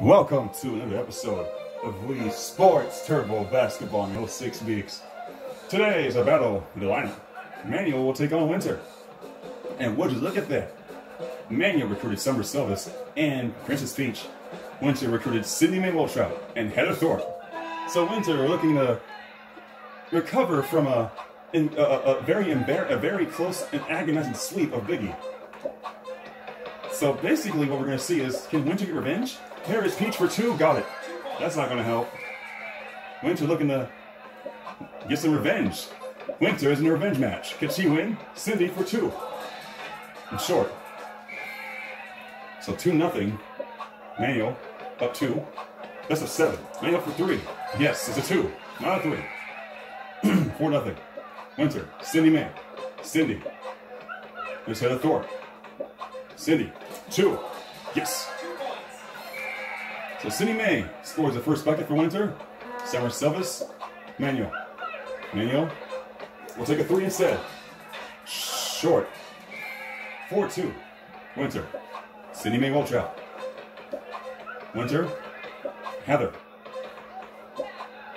Welcome to another episode of Wii Sports Turbo Basketball in 06 weeks. Today is a battle the lineup. Manuel will take on Winter. And would you look at that? Manuel recruited Summer Silvis and Princess Peach. Winter recruited Sydney Mae Wiltrout and Heather Thorpe. So Winter looking to recover from a, a, a, very a very close and agonizing sweep of Biggie. So basically, what we're going to see is can Winter get revenge? Here is Peach for two. Got it. That's not going to help. Winter looking to get some revenge. Winter is in a revenge match. Can she win? Cindy for two. In short. So 2 nothing. Manuel up two. That's a seven. Manuel for three. Yes, it's a two. Not a three. 4 nothing. Winter. Cindy Mae. Cindy. There's Heather Thor. Cindy. Two. Yes. So Cindy May scores the first bucket for Winter. Summer Silvis. Manuel. Manuel. We'll take a three instead. Short. 4-2. Winter. Cindy Mae Wiltrout. Winter. Heather.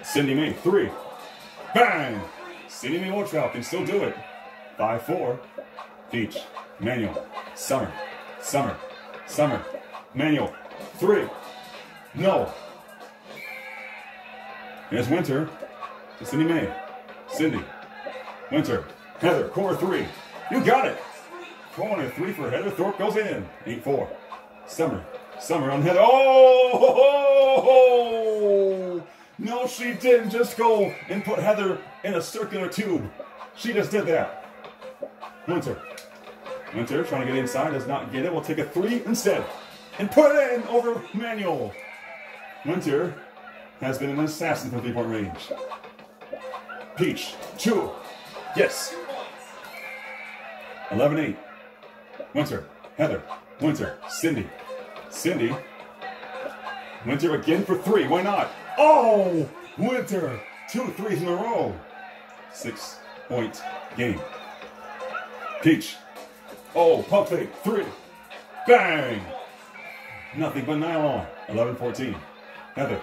Cindy May, Three. Bang! Cindy Mae Wiltrout can still do it. 5-4. Peach. Manuel. Summer. Summer. Summer. Manuel. Three. No. It's Winter. To Cindy May. Cindy. Winter. Heather. Corner three. You got it. Corner three for Heather. Thorpe goes in. 8-4. Summer. Summer on Heather. Oh! Ho, ho, ho. No, she didn't just go and put Heather in a circular tube. She just did that. Winter. Winter trying to get inside, does not get it. We'll take a three instead. And put it in over Manuel. Winter has been an assassin from three-point range. Peach, two. Yes. 11-8. Winter, Heather, Winter, Cindy, Cindy. Winter again for three. Why not? Oh! Winter! Two threes in a row. Six point game. Peach. Oh, pump fake. Three. Bang! Nothing but nylon. 11 14. Heather.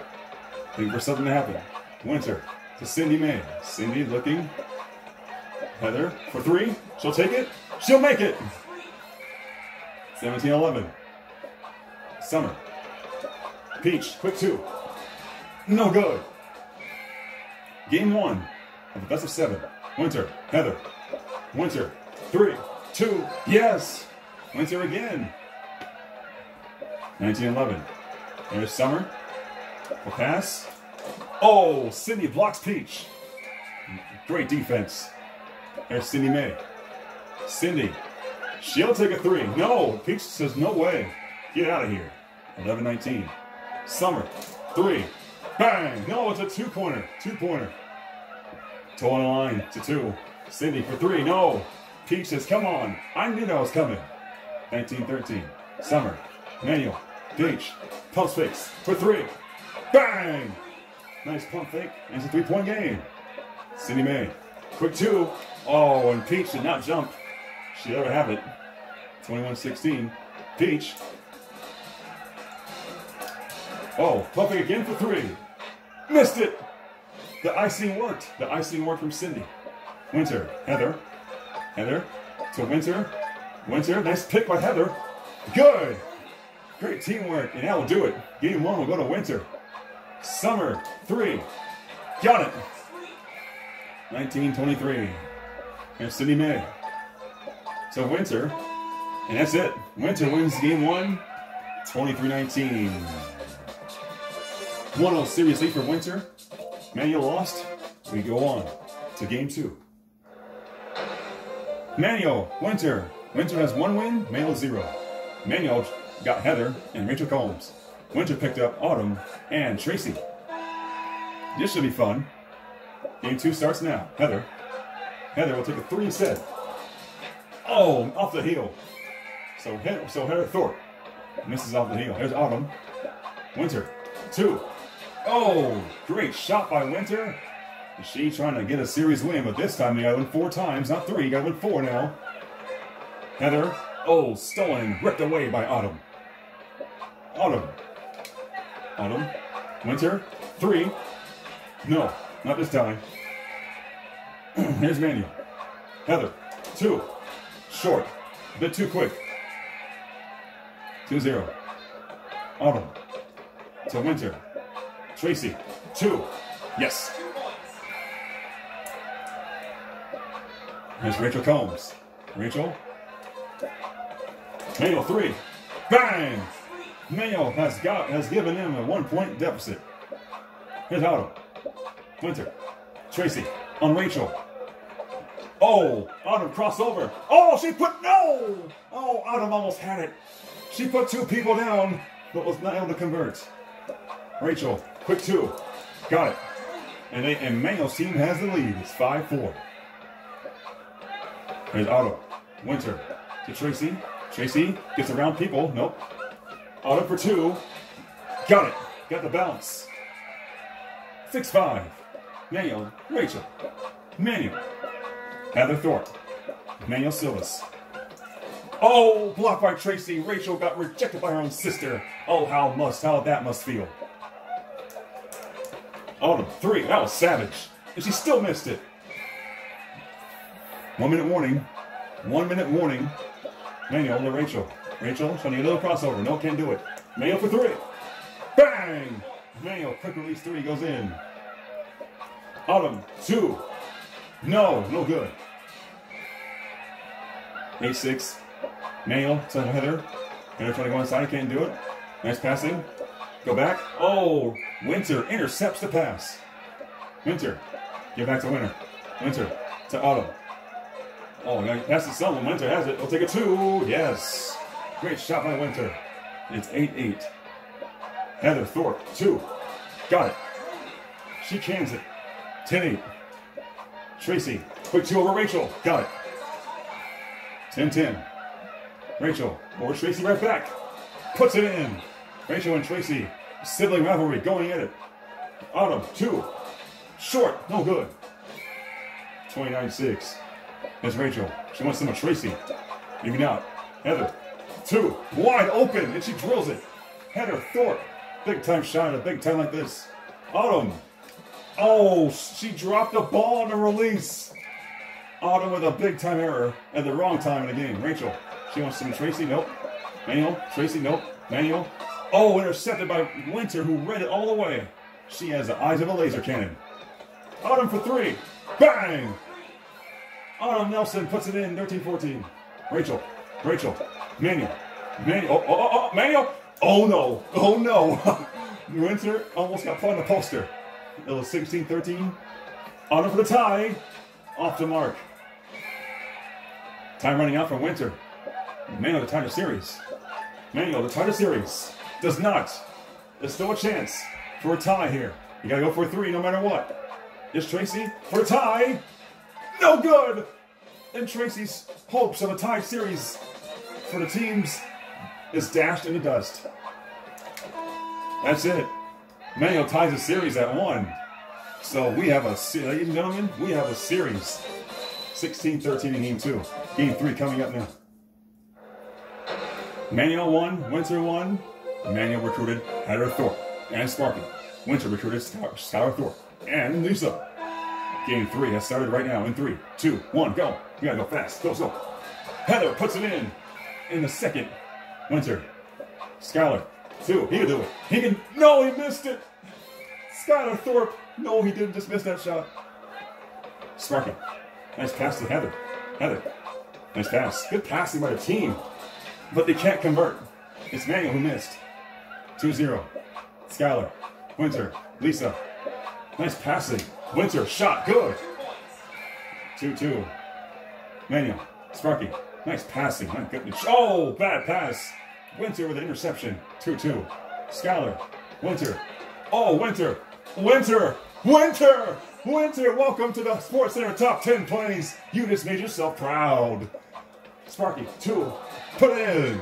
Looking for something to happen. Winter to Cindy May. Cindy looking. Heather for three. She'll take it. She'll make it. 17 11. Summer. Peach. Quick two. No good. Game one of the best of seven. Winter. Heather. Winter. Three. Two. Yes. Winter again. 1911. There's Summer. A pass. Oh, Cindy blocks Peach. Great defense. There's Cindy May. Cindy. She'll take a three. No. Peach says, no way. Get out of here. 11 19. Summer. Three. Bang. No, it's a two pointer. Two pointer. Toe on the line to two. Cindy for three. No. Peach says, come on. I knew that was coming. 19 13. Summer. Manuel. Peach. Pump fakes for three. Bang! Nice pump fake. And it's a three-point game. Cindy May. Quick two. Oh, and Peach did not jump. She let her have it. 21-16. Peach. Oh, pumping again for three. Missed it. The icing worked. The icing worked from Cindy. Winter. Heather. Heather. To Winter. Winter. Nice pick by Heather. Good. Great teamwork, and that will do it. Game one will go to Winter. Summer, three. Got it. 1923. And Cindy May. So Winter, and that's it. Winter wins game one, 23-19. 1-0 Series lead for Winter. Manuel lost. We go on to game two. Manuel, Winter. Winter has one win, Manuel zero. Manuel got Heather and Rachel Combs. Winter picked up Autumn and Tracy. This should be fun. Game two starts now. Heather. Heather will take a three instead. Oh, off the heel. So, so Heather Thorpe misses off the heel. Here's Autumn. Winter. Two. Oh, great shot by Winter. She trying to get a series win, but this time they got to win four times, not three. Got to win four now. Heather. Oh, stolen, ripped away by Autumn. Autumn. Autumn. Winter. Three. No, not this time. Here's Manuel. Heather. Two. Short. A bit too quick. Two zero. Autumn. To Winter. Tracy. Two. Yes. Here's Rachel Combs. Rachel. Manuel. three. Bang! Mayo has got has given him a one point deficit. Here's Autumn. Winter. Tracy on Rachel. Oh, Autumn crossover. Oh, she put no! Oh, Autumn almost had it. She put two people down, but was not able to convert. Rachel, quick two. Got it. And, they, and Mayo's team has the lead. It's 5-4. There's Autumn. Winter to Tracy. Tracy gets around people. Nope. Autumn for two. Got it. Got the bounce. 6-5. Manuel. Rachel. Manuel. Heather Thorpe. Manuel Silvas. Oh, blocked by Tracy. Rachel got rejected by her own sister. Oh, how must, how that must feel. Autumn, three. That was savage. And she still missed it. One minute warning. One minute warning. Manuel to Rachel. Rachel, trying to get a little crossover. No, can't do it. Manuel for three. Bang! Manuel, quick release three goes in. Autumn, two. No, no good. 8-6. Manuel to Heather. Heather trying to go inside, can't do it. Nice passing. Go back. Oh, Winter intercepts the pass. Winter. Get back to Winter. Winter to Autumn. Oh, pass to someone. Winter has it. We'll take a two. Yes. Great shot by Winter. It's 8-8. Heather Thorpe, two. Got it. She cans it. 10-8. Tracy, quick two over Rachel. Got it. 10-10. Rachel, over Tracy right back. Puts it in. Rachel and Tracy, sibling rivalry going at it. Autumn, two. Short, no good. 29-6. There's Rachel. She wants some of Tracy. Even out. Heather, two. Wide open, and she drills it. Heather Thorpe. Big time shot at a big time like this. Autumn. Oh, she dropped the ball on the release. Autumn with a big time error at the wrong time in the game. Rachel, she wants some Tracy. Nope. Manuel, Tracy, nope. Manuel. Oh, intercepted by Winter, who read it all the way. She has the eyes of a laser cannon. Autumn for three. Bang! Autumn Nelson puts it in 13-14. Rachel. Rachel. Manuel. Manuel. Oh, oh, oh, oh, Manuel. Oh, no. Oh, no. Winter almost got put on the poster. It was 16-13. Autumn for the tie. Off the mark. Time running out for Winter. Manuel the title series. Manuel the title series. Does not. There's still a chance for a tie here. You gotta go for a three no matter what. Is Tracy for a tie? No good! And Tracy's hopes of a tie series for the teams is dashed in the dust. That's it. Manuel ties the series at one. So we have a, ladies and gentlemen, we have a series. 16-13 in game two. Game three coming up now. Manuel won, Winter won. Manuel recruited Heather Thorpe and Sparky. Winter recruited Skylar Thorpe and Lisa. Game three has started right now in three, two, one, go. You gotta go fast. Go, go. Heather puts it in in the second. Winter. Skylar. Two. He can do it. He can. No, he missed it. Skylar Thorpe. No, he didn't just miss that shot. Sparky. Nice pass to Heather. Heather. Nice pass. Good passing by the team. But they can't convert. It's Manuel who missed. 2-0. Skylar. Winter. Lisa. Nice passing. Winter. Shot. Good. 2-2. Manuel. Sparky. Nice passing. My goodness. Oh, bad pass. Winter with an interception. 2-2. Skylar. Winter. Oh, Winter. Winter. Winter. Winter. Welcome to the Sports Center Top 10 plays. You just made yourself proud. Sparky. Two. Put it in.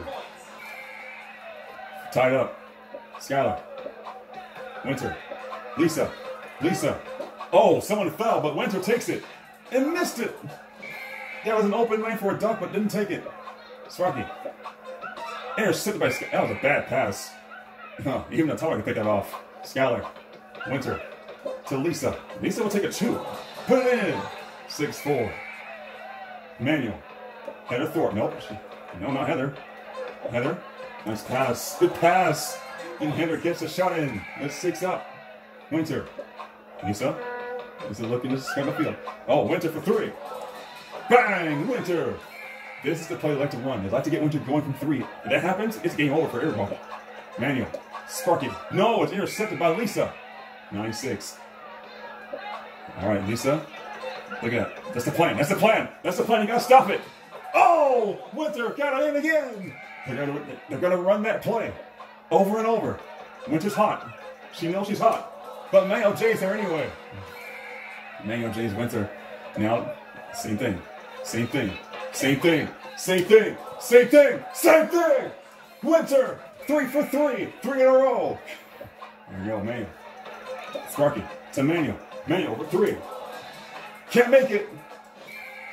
Tied up. Skylar. Winter. Lisa. Lisa. Oh, someone fell, but Winter takes it. And missed it. That was an open lane for a duck, but didn't take it. Sparky. Intercepted by Sky. That was a bad pass. Even the tower can pick that off. Skylar. Winter. To Lisa. Lisa will take a two. Put it in. 6-4. Manuel. Heather Thorpe. Nope. No, not Heather. Heather. Nice pass. Good pass. And Heather gets a shot in. That's six up. Winter. Lisa. Lisa looking to scan the field. Oh, Winter for three. Bang! Winter. This is the play they like to run. They like to get Winter going from three. If that happens, it's game over for everybody. Manuel. Sparky. No, it's intercepted by Lisa. 96. All right, Lisa. Look at that. That's the plan. That's the plan. That's the plan. You gotta stop it. Oh, Winter got it in again. They're gonna, they're gonna run that play over and over. Winter's hot. She knows she's hot. But Mayo J's there anyway. Mayo J's Winter. Now, same thing. Same thing. Same thing. Same thing. Same thing. Same thing. Winter. Three for three. Three in a row. There you go, Mayo. Sparky to Manuel. Manuel for three. Can't make it.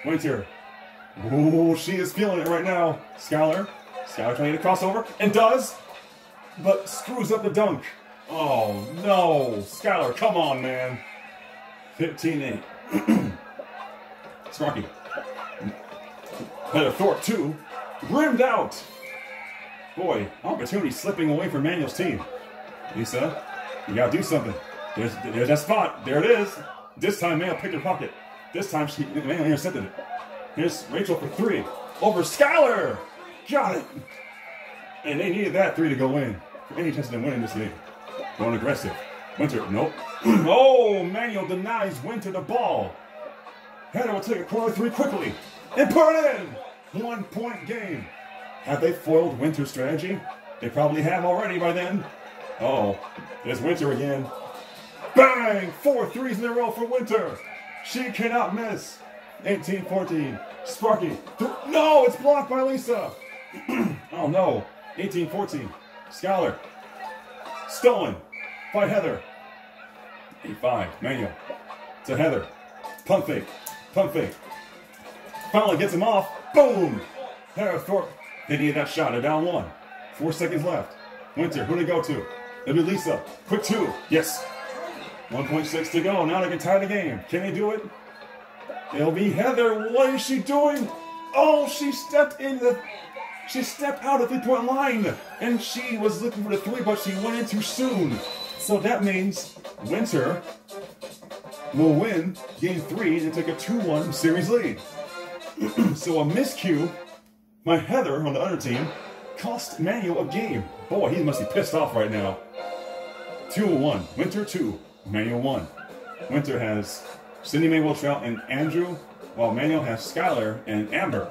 Winter. Ooh, she is feeling it right now. Skylar. Skylar trying to get a crossover. And does. But screws up the dunk. Oh, no. Skylar, come on, man. 15-8. Sparky. Heather Thorpe, two. Rimmed out. Boy, opportunity slipping away from Manuel's team. Lisa, you gotta do something. There's, there's that spot. There it is. This time, Manuel picked her pocket. This time, she Mayo intercepted it. Here's Rachel for three. Over Skylar. Got it. And they needed that three to go in. For any chance of them winning this game. Going aggressive. Winter, nope. oh, Manuel denies Winter the ball. Hannah will take a corner three quickly and put it in. One point game. Have they foiled Winter's strategy? They probably have already by then. Oh, there's Winter again. Bang! Four threes in a row for Winter. She cannot miss. 18-14. Sparky. No, it's blocked by Lisa. oh no. 18-14. Skylar. Stolen by Heather. 8-5. Manuel. To Heather. Pump fake. Pump fake. Finally gets him off. Boom! Heather Thorpe. They needed that shot. They're down one. Four seconds left. Winter. Who do they go to? It'll be Lisa. Quick two. Yes. 1.6 to go. Now they can tie the game. Can they do it? It'll be Heather. What is she doing? Oh, she stepped in the. She stepped out of the three-point line, and she was looking for the three, but she went in too soon. So that means Winter will win game three and take a 2-1 series lead. so a miscue my Heather on the other team cost Manuel a game. Boy, he must be pissed off right now. 2-1. Winter 2. Manuel 1. Winter has Cindy Mae Trout and Andrew, while Manuel has Skylar and Amber.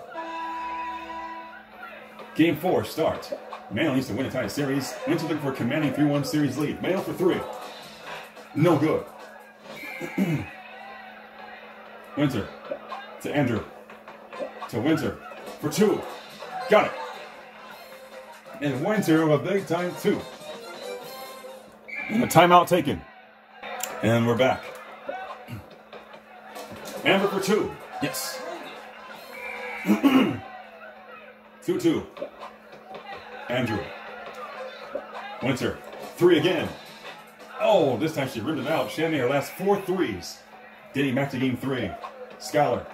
Game 4 starts. Manuel needs to win a tie series. Winter looking for a commanding 3-1 series lead. Manuel for 3. No good. Winter to Andrew. To Winter for 2. Got it. And Winter a big time 2. And a timeout taken. And we're back. Amber for two. Yes. 2 2. Andrew. Winter. Three again. Oh, this time she rimmed it out. She had her last four threes. Getting back to game three. Skylar.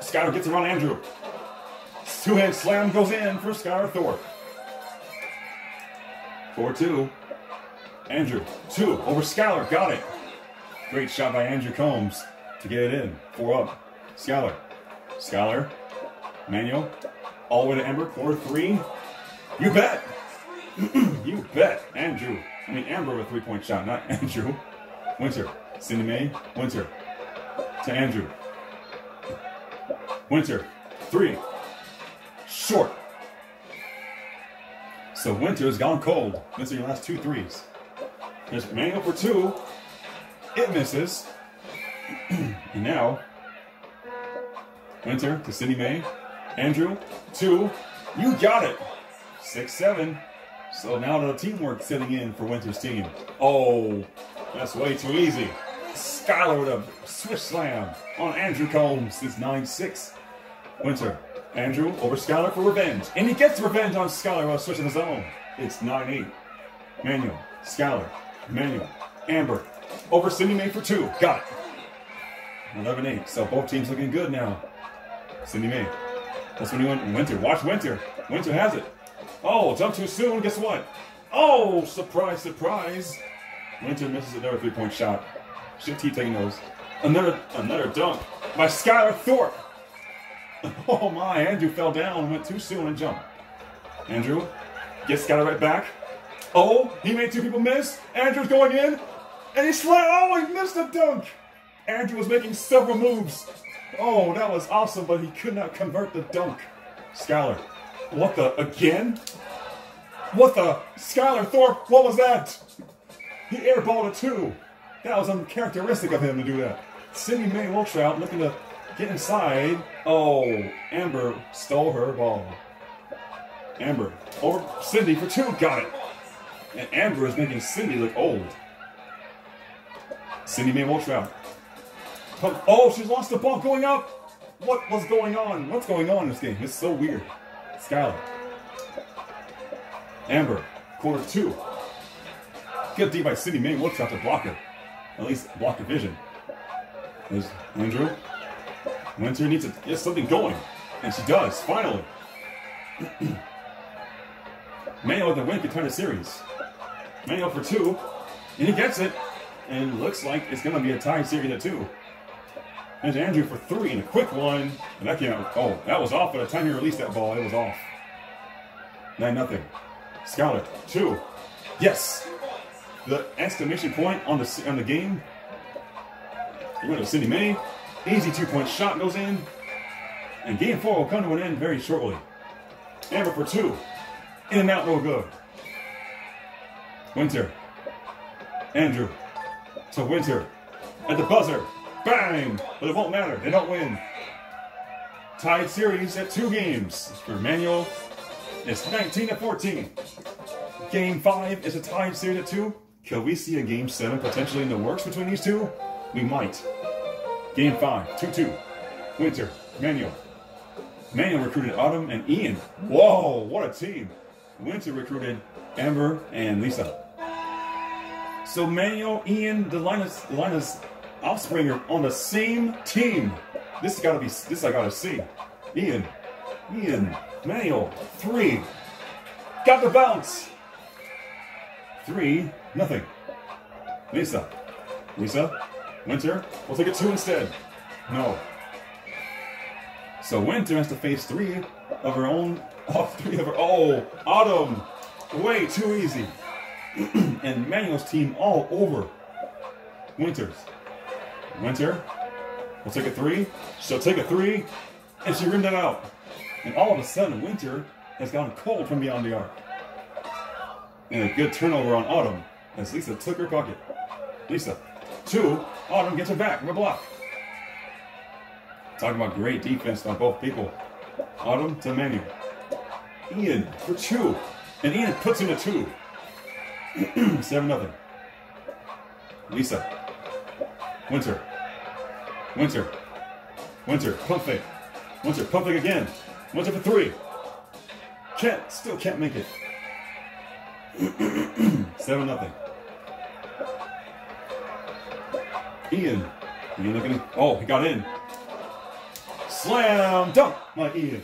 Skylar gets around Andrew. Two hand slam goes in for Skylar Thorpe. 4 2. Andrew. Two over Skylar. Got it. Great shot by Andrew Combs to get it in. Four up. Skylar. Skylar. Manuel. All the way to Amber. Four, three. You bet. you bet. Andrew. I mean, Amber with a three point shot, not Andrew. Winter. Cindy May. Winter. To Andrew. Winter. Three. Short. So Winter's gone cold. Missing your last two threes. There's Manuel for two. It misses. and now, Winter to Cindy May. Andrew, two. You got it. Six, seven. So now the teamwork setting in for Winter's team. Oh, that's way too easy. Skylar with a swish slam on Andrew Combs. It's 9-6. Winter. Andrew over Skylar for revenge. And he gets revenge on Skylar while switching his own. It's 9-8. Manuel. Skylar. Manuel. Amber. Over Cindy May for two. Got it. 11 8. So both teams looking good now. Cindy May. That's when he went Winter. Watch Winter. Winter has it. Oh, jump too soon. Guess what? Oh, surprise, surprise. Winter misses another three point shot. Should keep taking those. Another another dunk by Skylar Thorpe. Oh my, Andrew fell down, and went too soon and jumped. Andrew gets Skylar right back. Oh, he made two people miss. Andrew's going in, and he slammed. Oh, he missed a dunk. Andrew was making several moves. Oh, that was awesome, but he could not convert the dunk. Skylar, what the again? What the Skylar Thorpe? What was that? He airballed a two. That was uncharacteristic of him to do that. Cindy May Wiltrout looking to get inside. Oh, Amber stole her ball. Amber over Cindy for two. Got it. And Amber is making Cindy look old. Cindy May Wiltrout. Oh, oh, she's lost the ball going up. What was going on? What's going on in this game? It's so weird. Skylar. Amber, quarter two. Good D by Cindy May Wiltrout to block her. At least block her vision. There's Andrew. Winter needs to get something going. And she does, finally. Mayo with the win could turn the series. Mayo for two. And he gets it. And looks like it's going to be a tie series at two. There's Andrew for three and a quick one. And that came out. Oh, that was off. By the time he released that ball, it was off. 9 nothing. Skylar, two. Yes. The exclamation point on the on the game. He went to Cindy May. Easy two point shot goes in. And game four will come to an end very shortly. Amber for two. In and out, no good. Winter. Andrew. To Winter. At the buzzer. Bang! But it won't matter. They don't win. Tied series at two games. For Manuel, it's 19 to 14. Game five is a tied series at two. Can we see a game seven potentially in the works between these two? We might. Game five, 2 2. Winter, Manuel. Manuel recruited Autumn and Ian. Whoa, what a team. Winter recruited Amber and Lisa. So Manuel, Ian, the Linus, offspring are on the same team. This gotta be, this I gotta see. Ian, Ian, Manuel, three. Got the bounce. Three, nothing. Lisa, Lisa, Winter, we'll take a two instead. No. So Winter has to face three of her own, all three of her, oh, Autumn, way too easy. and Manuel's team all over Winter's. Winter we'll take a three. She'll take a three, and she rimmed it out. And all of a sudden, Winter has gone cold from beyond the arc. And a good turnover on Autumn as Lisa took her bucket. Lisa, two. Autumn gets it back from a block. Talking about great defense on both people. Autumn to Manuel. Ian for two. And Ian puts in a two. 7 nothing. Lisa. Winter. Winter. Winter. Pump fake. Winter. Pump fake again. Winter for three. Can't. Still can't make it. 7 nothing. Ian. Ian looking. Oh, he got in. Slam dunk by Ian.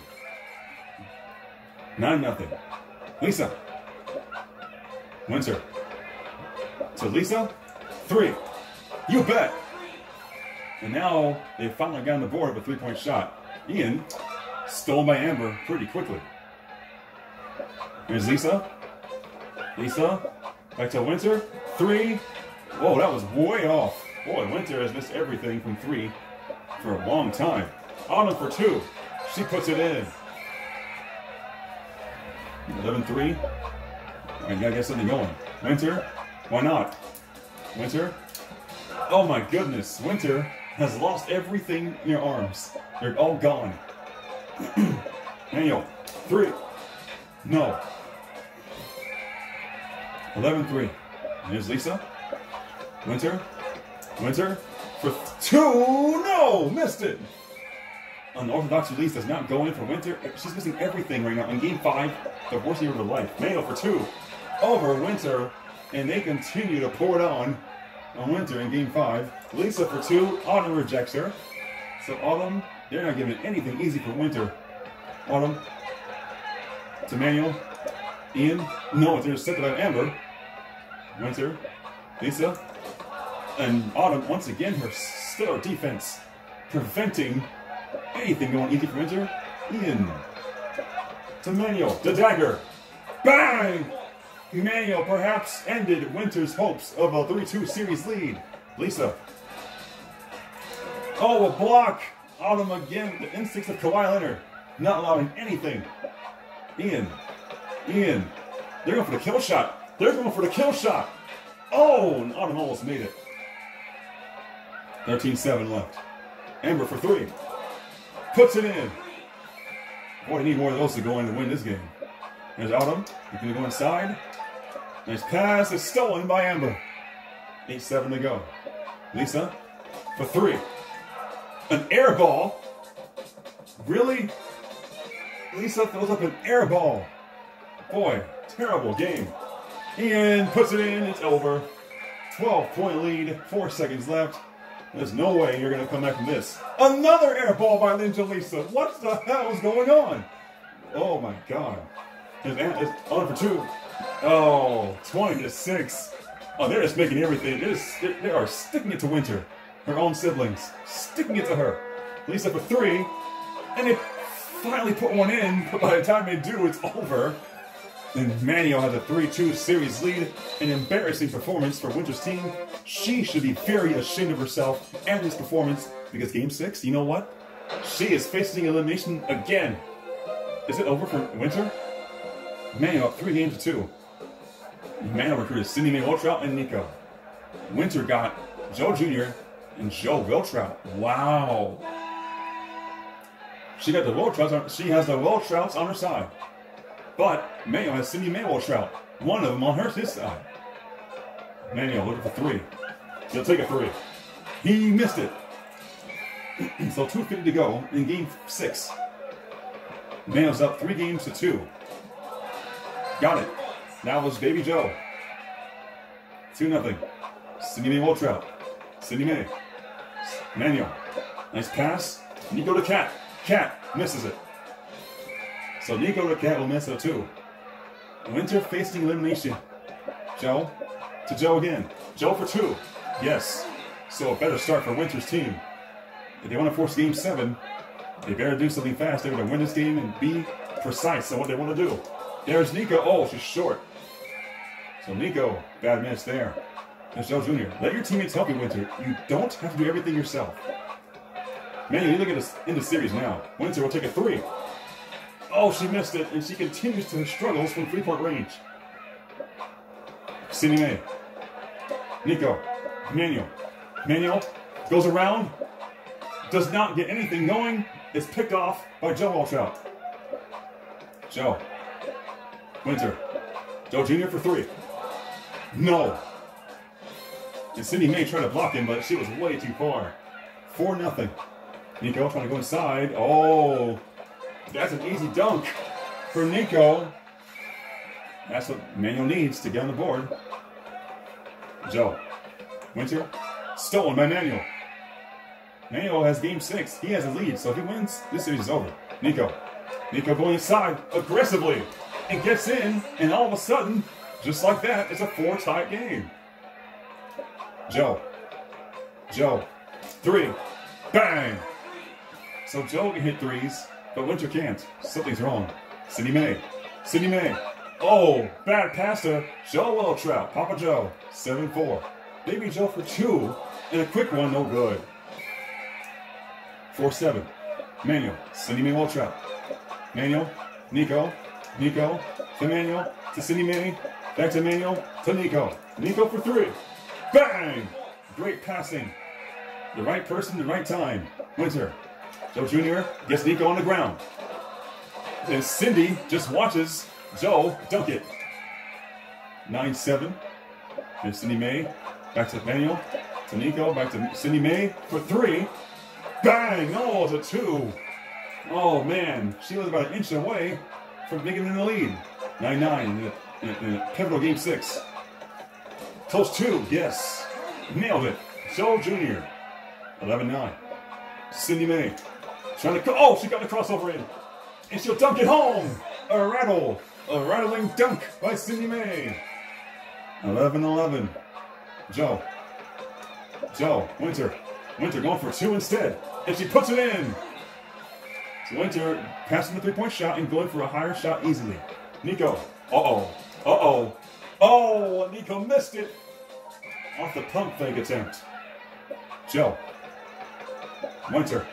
9 nothing. Lisa. Winter. To Lisa. Three. You bet. And now they finally got on the board with a three point shot. Ian, stolen by Amber pretty quickly. Here's Lisa. Lisa. Back to Winter. Three. Whoa, that was way off. Boy, Winter has missed everything from three for a long time. Autumn for two. She puts it in. 11 3. I gotta get something going. Winter, why not? Winter. Oh my goodness, Winter has lost everything in your arms. They're all gone. Daniel, three. No. 11 3. Here's Lisa. Winter. Winter. For two. No! Missed it. Unorthodox release does not go in for Winter. She's missing everything right now. In game five, the worst year of her life. Mayo for two. Over Winter. and they continue to pour it on on Winter in game five. Lisa for two, Autumn rejects her. So Autumn, they're not giving anything easy for Winter. Autumn to Manuel. Ian, no, it's intercepted by Amber. Winter, Lisa, and Autumn, once again, her stellar defense, preventing anything going easy for Winter. Ian to Manuel, the dagger. Bang! Emmanuel perhaps ended Winter's hopes of a 3-2 series lead. Lisa. Oh, a block. Autumn again. The instincts of Kawhi Leonard. Not allowing anything. Ian. Ian. They're going for the kill shot. They're going for the kill shot. Oh, and Autumn almost made it. 13-7 left. Amber for three. Puts it in. Boy, they need more of those to go in to win this game. There's Autumn. He's going to go inside. Nice pass is stolen by Amber. 8-7 to go. Lisa for three. An air ball. Really? Lisa throws up an air ball. Boy, terrible game. Ian puts it in. It's over. 12 point lead. Four seconds left. There's no way you're going to come back from this. Another air ball by Ninja Lisa. What the hell is going on? Oh my god. It's on for two. Oh, 20 to 6. Oh, they're just making everything. They're just, they are sticking it to Winter. Her own siblings. Sticking it to her. Lisa for three. And they finally put one in, but by the time they do, it's over. And Manuel has a 3-2 series lead. An embarrassing performance for Winter's team. She should be very ashamed of herself and this performance because Game 6, you know what? She is facing elimination again. Is it over for Winter? Manuel up three games to two. Manuel recruited Cindy May Wiltrout and Nico. Winter got Joe Jr. and Joe Wiltrout. Wow. She got the Wiltrouts. She has the Wiltrouts on her side. But Mayo has Cindy May Wiltrout. One of them on her his side. Manuel looking for three. He'll take a three. He missed it. so 250 to go in game six. Mayo's up three games to two. Got it. Now was Baby Joe. 2 nothing. Cindy May Wiltrout. Cindy May. Manuel. Nice pass. Nico to Cat. Cat misses it. So Nico to will miss it too. Winter facing elimination. Joe to Joe again. Joe for two. Yes. So a better start for Winter's team. If they want to force game seven, they better do something fast. They're going to win this game and be precise on what they want to do. There's Nico. Oh, she's short. So Nico, bad miss there. There's Joe Jr. Let your teammates help you, Winter. You don't have to do everything yourself. Man, you look at this in the series now. Winter will take a three. Oh, she missed it, and she continues to struggles from three-point range. Cindy May. Nico. Manuel. Manuel goes around. Does not get anything going. Is picked off by Joe Wiltrout. Joe. Winter. Joe Jr. for three. No. And Cindy May tried to block him, but she was way too far. 4 nothing. Nico trying to go inside. Oh, that's an easy dunk for Nico. That's what Manuel needs to get on the board. Joe. Winter. Stolen by Manuel. Manuel has game six. He has a lead, so if he wins, this series is over. Nico. Nico going inside aggressively and gets in, and all of a sudden, just like that, it's a four-tie game. Joe. Joe. Three. Bang! So Joe can hit threes, but Winter can't. Something's wrong. Cindy May. Cindy May. Oh, bad pass to Joe Wiltrout. Papa Joe. 7-4. Baby Joe for two, and a quick one, no good. 4-7. Manuel. Cindy May Wiltrout. Manuel. Nico. Nico to Manuel to Cindy May. Back to Manuel to Nico. Nico for three. Bang! Great passing. The right person, the right time. Winter. Joe Jr. gets Nico on the ground. And Cindy just watches Joe dunk it. 9-7. And Cindy May. Back to Manuel. To Nico. Back to Cindy May for three. Bang! Oh, it's a two. Oh, man. She was about an inch away from making in the lead. 9-9 in, in, in pivotal game six. Close two. Yes. Nailed it. Joe Jr. 11-9. Cindy May. Trying to. Oh, she got the crossover in. And she'll dunk it home. A rattle. A rattling dunk by Cindy May. 11-11. Joe. Joe. Winter. Winter going for two instead. And she puts it in. So Winter passing the three-point shot and going for a higher shot easily. Nico. Uh-oh. Uh-oh. Oh, Nico missed it. Off the pump fake attempt. Joe. Winter.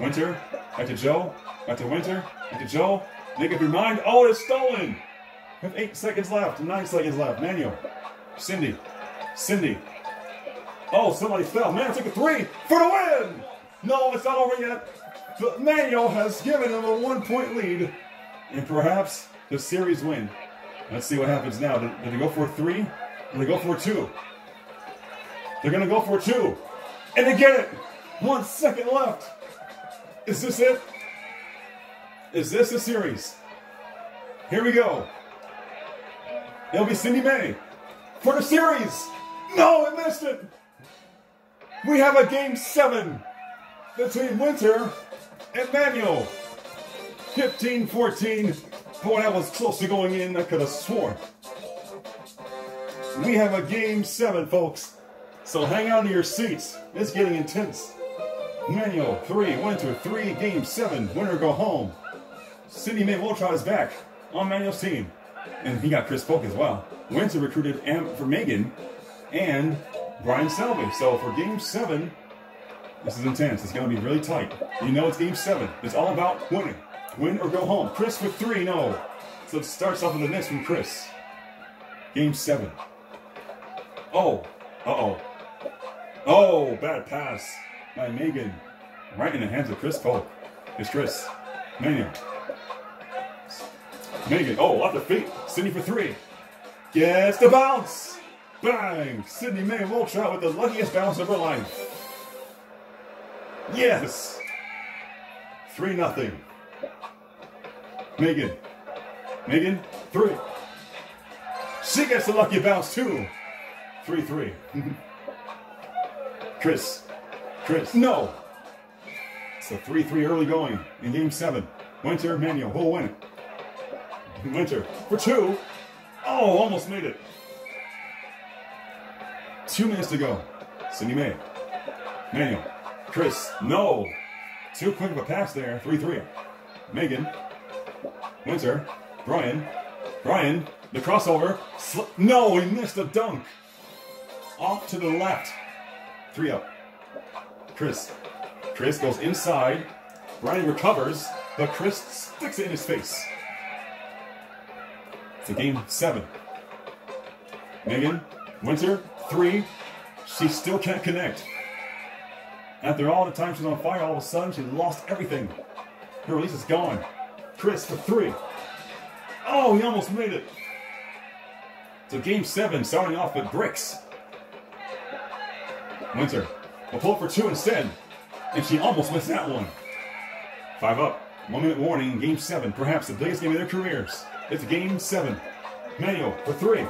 Winter. Back to Joe. Back to Winter. Back to Joe. Make up your mind. Oh, it's stolen. We have eight seconds left. Nine seconds left. Manuel. Cindy. Cindy. Oh, somebody fell. Man took a three for the win. No, it's not over yet. But Manuel has given him a one-point lead. And perhaps the series win. Let's see what happens now. Did, did they go for a three? Did they go for a two? They're going to go for a two. And they get it. One second left. Is this it? Is this a series? Here we go. It'll be Cindy May for the series. No, it missed it. We have a game seven between Winter and Manuel. 15-14. Boy, that was close to going in. I could have sworn. We have a game seven, folks. So hang on to your seats. It's getting intense. Manuel, three. Winter, three. Game seven. Winner go home. Cindy May Wiltrout is back on Manuel's team. And he got Chris Polk as well. Winter recruited Am for Megan and Brian Selvey. So for game seven, this is intense. It's going to be really tight. You know it's game seven. It's all about winning. Win or go home. Chris with three, no. So it starts off with a miss from Chris. Game seven. Oh. Uh-oh. Oh, bad pass by Megan. Right in the hands of Chris Polk. It's Chris. Megan. Megan. Oh, off the feet. Sydney for three. Gets the bounce. Bang! Sydney May Wiltrout with the luckiest bounce of her life. Yes! 3 nothing. Megan. Megan, 3. She gets the lucky bounce too. 3 3. Chris. Chris. No! It's a 3 3 early going in game 7. Winter, Manuel, who'll win it? Winter for 2. Oh, almost made it. Two minutes to go. Cindy May. Manuel. Chris. No. Too quick of a pass there. 3-3. Megan. Winter. Brian. Brian. The crossover. Sl no, he missed a dunk. Off to the left. Three up. Chris. Chris goes inside. Brian recovers, but Chris sticks it in his face. It's a game seven. Megan. Winter three. She still can't connect. After all the time she's on fire, all of a sudden she lost everything. Her release is gone. Chris for three. Oh, he almost made it. So game seven, starting off with bricks. Winter pull for two instead. And she almost missed that one. Five up. One minute warning game seven, perhaps the biggest game of their careers. It's game seven. Manuel for three.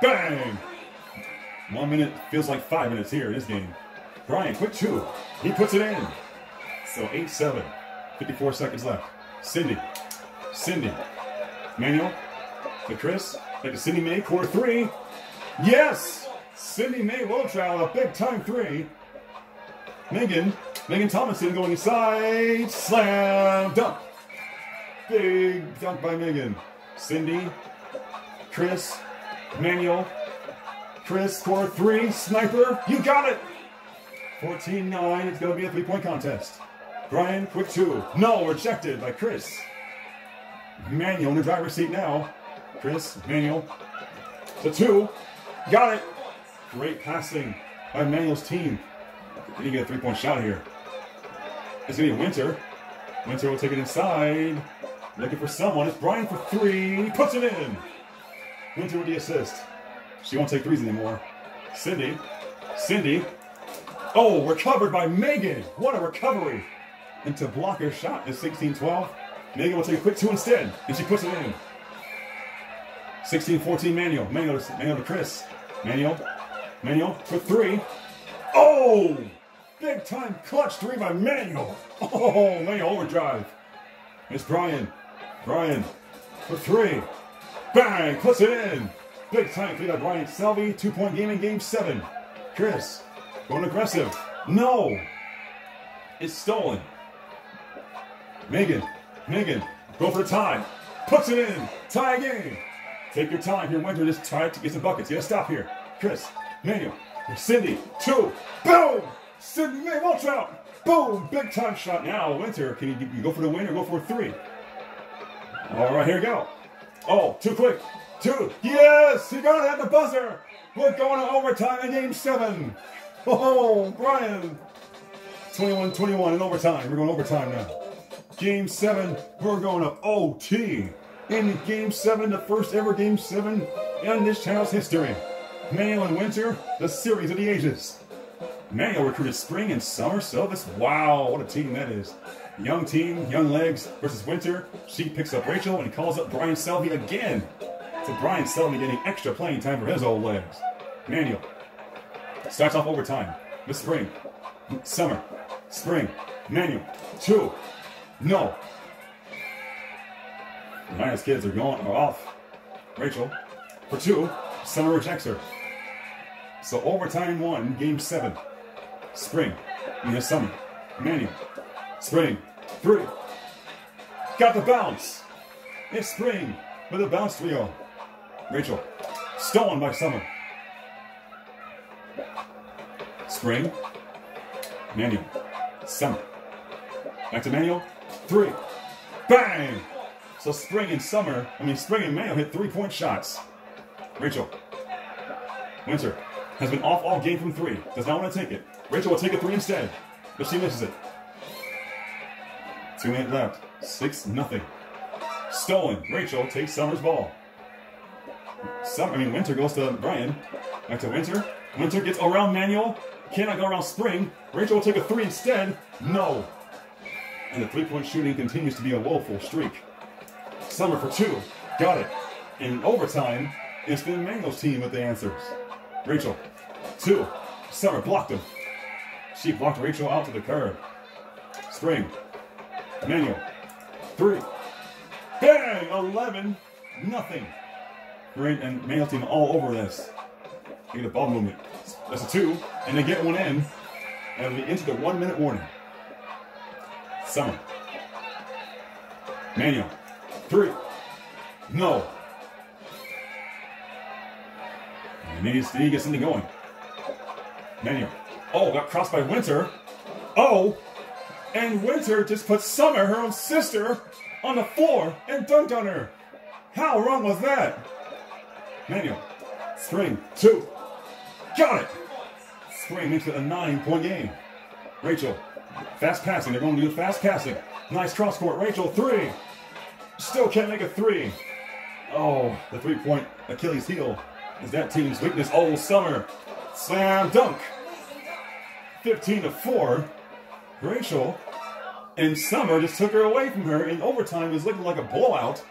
Bang! One minute feels like five minutes here in this game. Brian, quick two. He puts it in. So 8-7. 54 seconds left. Cindy. Cindy. Manuel. To Chris. Back to Cindy May. Quarter three. Yes! Cindy May Wiltrout, a big time three. Megan. Megan Thomason going inside. Slam. Dunk. Big dunk by Megan. Cindy. Chris. Manuel. Chris, score three. Sniper, you got it. 14-9. It's going to be a three-point contest. Brian, quick two. No, rejected by Chris. Manuel in the driver's seat now. Chris, Manuel. The two. Got it. Great passing by Manuel's team. Did he get a three-point shot here? It's going to be Winter. Winter will take it inside. Looking for someone. It's Brian for three. He puts it in. Winter with the assist. She won't take threes anymore. Cindy. Cindy. Oh, recovered by Megan. What a recovery. And to block her shot is 16-12. Megan will take a quick two instead, and she puts it in. 16-14 Manuel. Manuel to, Manuel to Chris. Manuel. Manuel for three. Oh! Big time clutch three by Manuel. Oh, Manuel overdrive. It's Brian. Brian for three. Bang! Puts it in. Big time three by Brian Salvi. Two point game in game seven. Chris going aggressive. No! It's stolen. Megan. Megan. Go for the tie. Puts it in. Tie game. Take your time here, Winter. Just try to get some buckets. You gotta stop here. Chris. Manuel. Cindy. Two. Boom! Cindy May out. Boom! Big time shot now. Winter. Can you, you go for the win or go for three? All right, here we go. Oh, too quick. Two. Yes! He got it at the buzzer. We're going to overtime in game seven. Oh, Brian. 21-21 in overtime. We're going overtime now. Game 7, we're going to OT. In Game 7, the first ever Game 7 in this channel's history. Male and Winter, the series of the ages. Male recruited spring and summer Silvis. Wow, what a team that is. Young team, young legs versus Winter. She picks up Rachel and calls up Brian Selvey again. So Brian Selvey getting extra playing time for his old legs. Manuel starts off overtime. The spring, summer, spring, Manuel, two, no. The Lions kids are going are off. Rachel for two. Summer rejects her. So overtime one, game seven. Spring. In the summer. Manuel. Spring. Three. Got the bounce. It's spring with a bounce trio. Rachel. Stolen by Summer. Spring. Manuel. Summer. Back to Manuel. Three. Bang! So spring and summer, I mean spring and Mayo hit three-point shots. Rachel. Winter has been off all game from three. Does not want to take it. Rachel will take a three instead, but she misses it. Two minutes left. Six nothing. Stolen. Rachel takes Summer's ball. Summer, I mean Winter goes to Brian. Back to Winter. Winter gets around Manuel. Cannot go around Spring. Rachel will take a three instead. No and the three-point shooting continues to be a woeful streak. Summer for two, got it. In overtime, it's been Mango's team with the answers. Rachel, two, Summer blocked him. She blocked Rachel out to the curb. Spring, Manuel, three, bang, 11, nothing. Great, and Manuel team all over this. Get a ball movement. That's a two, and they get one in, and we enter the one-minute warning. Summer. Manuel. Three. No. And he gets something going. Manuel. Oh, got crossed by Winter. Oh, and Winter just put Summer, her own sister, on the floor and dunked on her. How wrong was that? Manuel. Spring. Two. Got it. Spring it a nine-point game. Rachel. Fast passing. They're going to do fast passing. Nice cross court. Rachel, three. Still can't make a three. Oh, the three point Achilles heel is that team's weakness all summer. Slam dunk. 15 to 4. Rachel and Summer just took her away from her in overtime. Was looking like a blowout.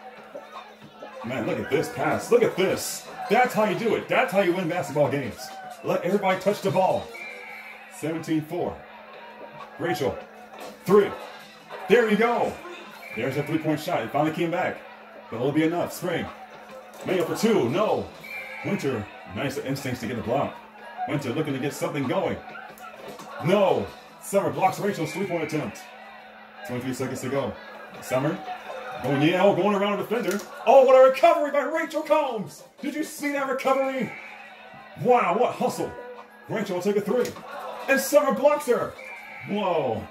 Man, look at this pass. Look at this. That's how you do it. That's how you win basketball games. Let everybody touch the ball. 17 4. Rachel, three. There you go. There's a three-point shot. It finally came back. But it'll be enough. Spring. Mayo for two. No. Winter, nice instincts to get the block. Winter looking to get something going. No. Summer blocks Rachel's three-point attempt. 23 seconds to go. Summer going yeah, oh, going around a defender. Oh, what a recovery by Rachel Combs! Did you see that recovery? Wow, what hustle! Rachel will take a three. And Summer blocks her. Whoa.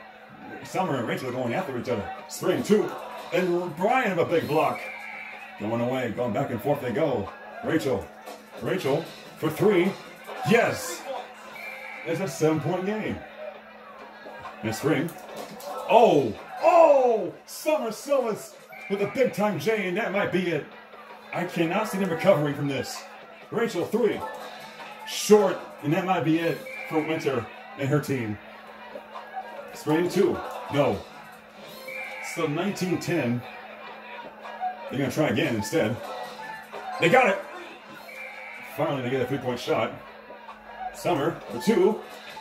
Summer and Rachel are going after each other. Spring, two. And Brian have a big block. Going away, going back and forth they go. Rachel. Rachel for three. Yes. It's a seven-point game. Miss Spring. Oh. Oh! Summer Silvis with a big-time J, and that might be it. I cannot see them recovering from this. Rachel, three. Short, and that might be it for Winter and her team. Spring two. No. So 1910. They're going to try again instead. They got it. Finally, they get a three-point shot. Summer for two.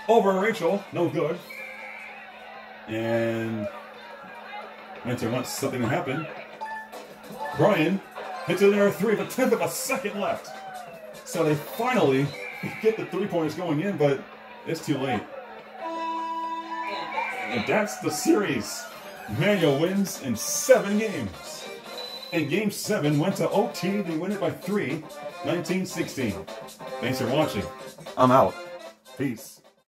Over Rachel. No good. And Winter wants something to happen. Brian hits another three, but tenth of a second left. So they finally get the three pointers going in, but it's too late. And that's the series. Manuel wins in seven games. And game seven went to OT. They win it by three, 19 16. Thanks for watching. I'm out. Peace.